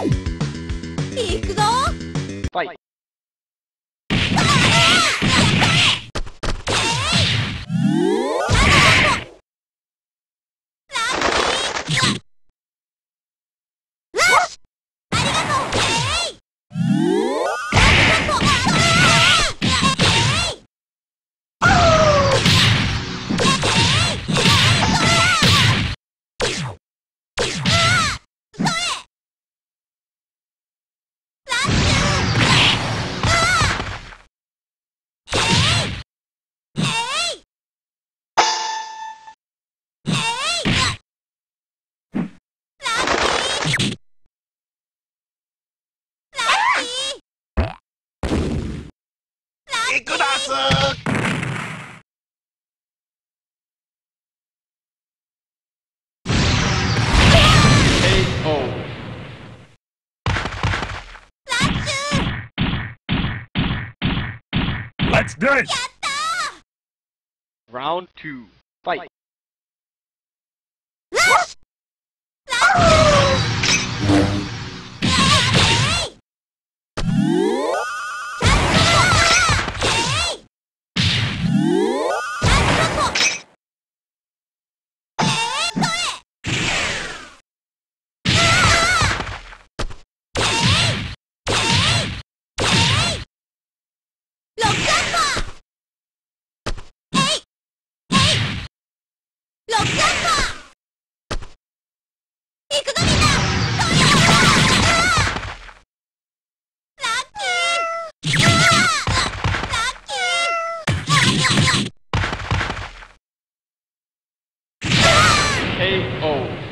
行くぞ。ファイ 行くだす KO Let's dance! Round 2 Fight old.